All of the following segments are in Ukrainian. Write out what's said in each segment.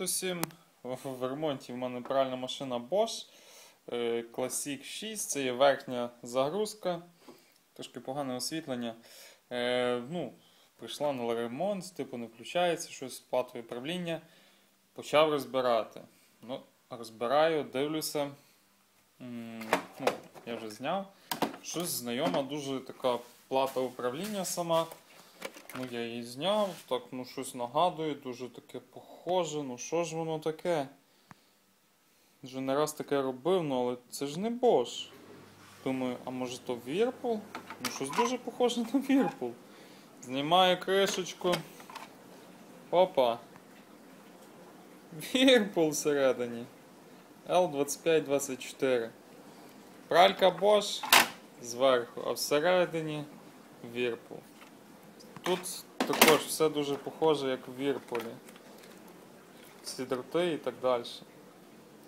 Усім в ремонті в мене пральна машина Bosch е, Classic 6. Це є верхня загрузка, трошки погане освітлення. Е, ну, Прийшла на ремонт, типу не включається, щось платове управління. Почав розбирати. Ну, Розбираю, дивлюся. Ну, я вже зняв. Щось знайома, дуже така плата управління сама. Ну, я її зняв, так, ну щось нагадує, дуже таке похоже, ну що ж воно таке? Вже не раз таке робив, ну але це ж не Bosch. Думаю, а може то Whirlpool? Ну щось дуже похоже на Whirlpool. Знімаю кришечку. Опа. Whirlpool всередині. L2524. Пралька Bosch зверху, а всередині Whirlpool. Тут також все дуже похоже, як в Вірполі. Ці дроти і так далі.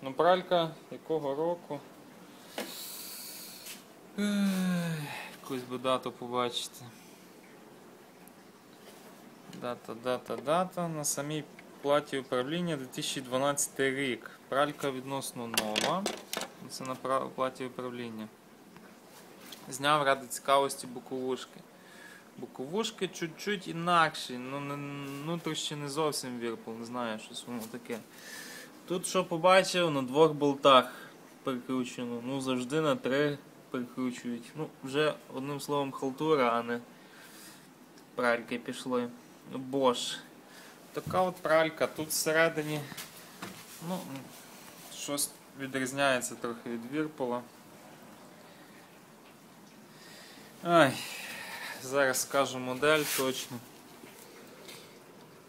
Ну, пралька якого року? Якусь би дату побачити. Дата, дата, дата. На самій платі управління 2012 рік. Пралька відносно нова. Це на платі управління. Зняв ради цікавості боковушки. Боковушки чуть-чуть інакші, ну не, внутрішні не зовсім Whirlpool, не знаю, щось воно таке. Тут що побачив, на двох болтах прикручено. Ну завжди на три прикручують. Ну, вже одним словом халтура, а не пральки пішли. Bosch. Така от пралька. Тут всередині ну, щось відрізняється трохи від Вірпола. Ай. Зараз скажу модель точно.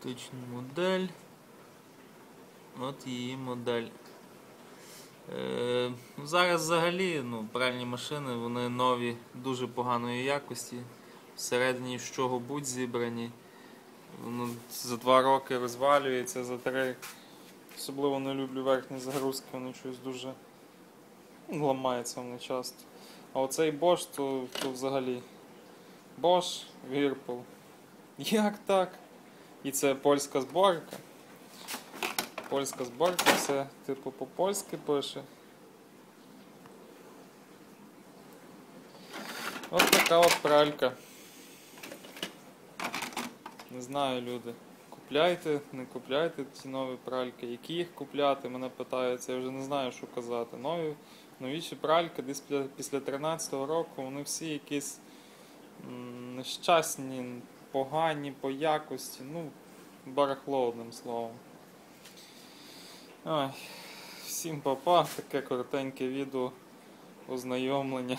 Точну модель. От її модель. Е, ну, зараз взагалі ну, пральні машини, вони нові, дуже поганої якості. Всередині з чого будь зібрані. Воно за два роки розвалюється, за три. Особливо не люблю верхні загрузки, вони щось дуже ламаються вони часто. А оцей Bosch, то, то взагалі. Bosch, Whirlpool. Як так? І це польська зборка. Польська зборка, все типу по-польськи пише. От така от пралька. Не знаю, люди. Купляйте, не купляйте ці нові пральки. Які їх купляти, мене питаються, я вже не знаю, що казати. Нові, новіші пральки десь після- після 13-го року, вони всі якісь нещасні, погані по якості, ну, барахло одним словом. Ой, всім папа, таке коротеньке відео ознайомлення.